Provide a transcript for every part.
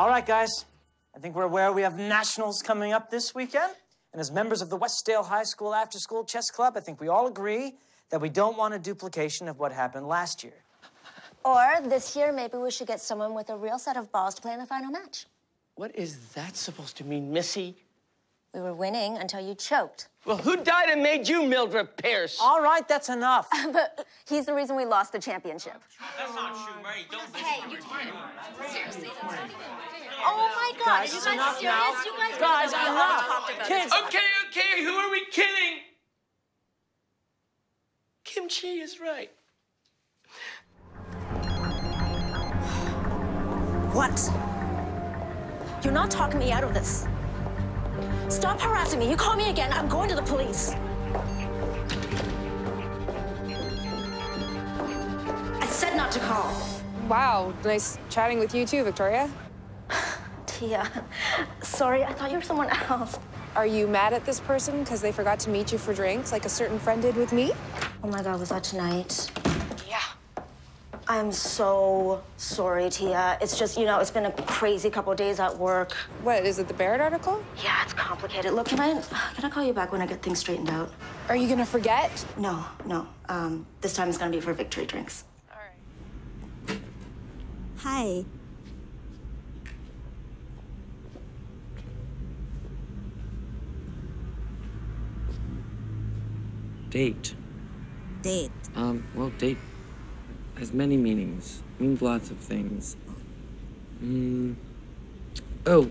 All right, guys. I think we're aware we have nationals coming up this weekend. And as members of the Westdale High School After School Chess Club, I think we all agree that we don't want a duplication of what happened last year. Or this year, maybe we should get someone with a real set of balls to play in the final match. What is that supposed to mean, Missy? We were winning until you choked. Well, who died and made you, Mildred Pierce? All right, that's enough. but he's the reason we lost the championship. That's not true, Mary. Don't Hey, you seriously, that's not even fair. Oh my God! Guys, are you guys enough serious? now. You guys Guys, we all enough. talked about Kids. Okay, okay, who are we kidding? Kimchi is right. What? You're not talking me out of this. Stop harassing me. You call me again, I'm going to the police. I said not to call. Wow, nice chatting with you too, Victoria. Tia, sorry, I thought you were someone else. Are you mad at this person because they forgot to meet you for drinks like a certain friend did with me? Oh my God, was that tonight? Yeah. I'm so sorry, Tia. It's just, you know, it's been a crazy couple days at work. What, is it the Barrett article? Yeah, it's complicated. Look, can I can I call you back when I get things straightened out? Are you gonna forget? No, no. Um, this time it's gonna be for victory drinks. All right. Hi. Date. Date. Um, well, date has many meanings. It Means lots of things. Mm. Oh,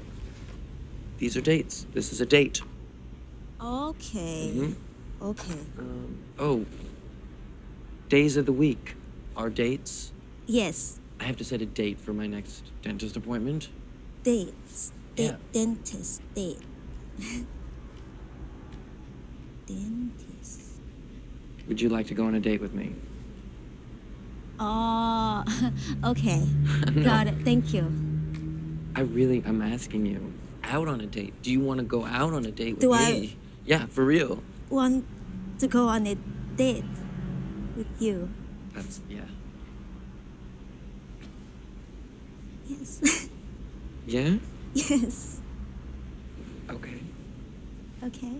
these are dates. This is a date. Okay. Mhm. Okay. Um, oh, days of the week are dates. Yes. I have to set a date for my next dentist appointment. Dates. Da- Yeah. Dentist. Date. Dentist. Would you like to go on a date with me? Oh, okay. No. Got it. Thank you. I really, I'm asking you out on a date. Do you want to go out on a date with Do I- me? Yeah, for real. Want to go on a date with you? That's yeah. Yes. Yeah. yes. Okay. Okay.